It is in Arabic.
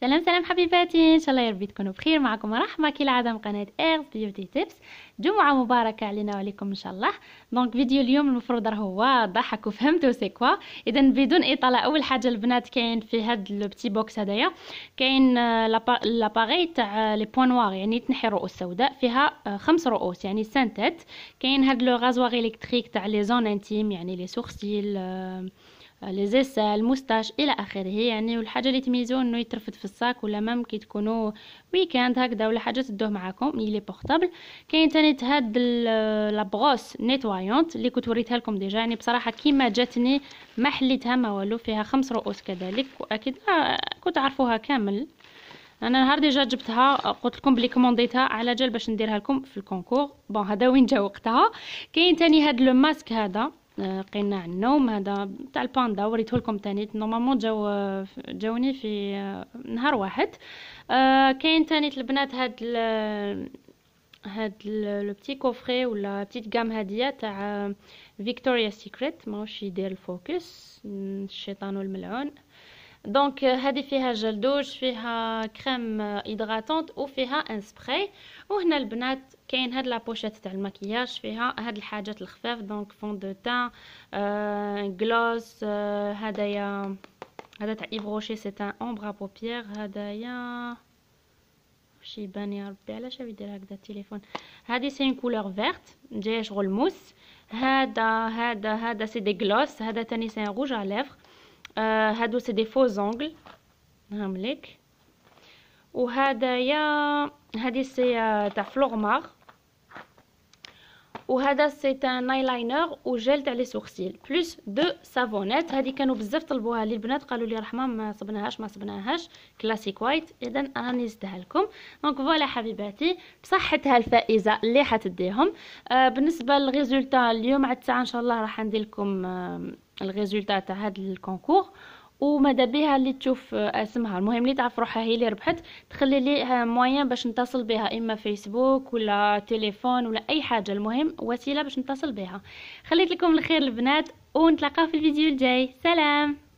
سلام سلام حبيباتي. إن شاء الله يا ربي تكونوا بخير. معكم رحمة كالعاده من قناة Iris Beauty Tips جمعة مباركة علينا وعليكم إن شاء الله. donc فيديو اليوم المفروض راهو واضح راكم فهمتوا c'est quoi اذا بدون اطاله أول حاجة البنات كاين في هاد le petit box هدايا. كاين l'appareil تاع les points noirs يعني تنحي الرؤوس السوداء فيها آه، خمس رؤوس يعني cinq têtes كاين هاد le rasoir électrique تاع les zones intimes يعني les sourcils les aisselles ال moustache إلى آخره. يعني والحاجة اللي تميزو إنه يترفد في الصاك ولا même كي تكونوا week-end هكذا ولا حاجة تدوه معاكم. il est portable كاين تاني هاد la brosse nettoyante اللي كنت وريتها لكم déjà. يعني بصراحة كيما جاتني ما حليتها ما والو. فيها خمس رؤوس كذلك وأكيد كنت عارفوها كامل. أنا نهار déjà جبتها قلت لكم بلي كومونديتها على جال باش نديرها لكم في ال concours. bon هذا وين جا وقتها؟ كاين تاني هاد le masque هذا. قناع النوم. هذا تاع الباندا وريته لكم تاني. normalement جاو جاوني في نهار واحد. آه، كاين تاني البنات هاد ال هاد le petit coffret ولا petite gamme هادية تاع Victoria's Secret ماهوش يدير ال focus. الشيطان والملعون. دونك هذه فيها gel douche فيها crème hydratante وفيها un spray وهنا البنات كاين هاد la pochette تاع المكياج فيها هاد الحاجات الخفاف donc fond de teint آه gloss آه هدايا هذا تاع Yves Rocher c'est un ombre paupières هدايا. واش يبان يا ربي؟ علاش يدير هكذا التليفون؟ هذه c'est une couleur verte جاية شغل موس. هذا هذا هذا c'est des gloss هذا تاني c'est rouge à lèvres آه هادو c'est des faux ongles هامليك وهدايا هادي c'est تاع Flormar وهذا c'est un eyeliner وجل تاع les sourcils plus deux سافونات هذه كانوا بزاف طلبوها لي البنات قالوا لي رحمه ما صبناهاش ما صبناهاش Classic White اذا راني زدتها لكم donc voilà حبيباتي بصحتها الفائزه اللي حتديهم آه بالنسبة لل résultat اليوم على الساعة ان شاء الله راح ندير لكم آه ال résultat تاع هذا ال concours وماذا بها اللي تشوف اسمها. المهم اللي تعرف روحها هي اللي ربحت تخلي لي moyen باش نتصل بها إما فيسبوك ولا تليفون ولا أي حاجة. المهم وسيلة باش نتصل بها. خليت لكم الخير البنات ونتلاقاو في الفيديو الجاي. سلام!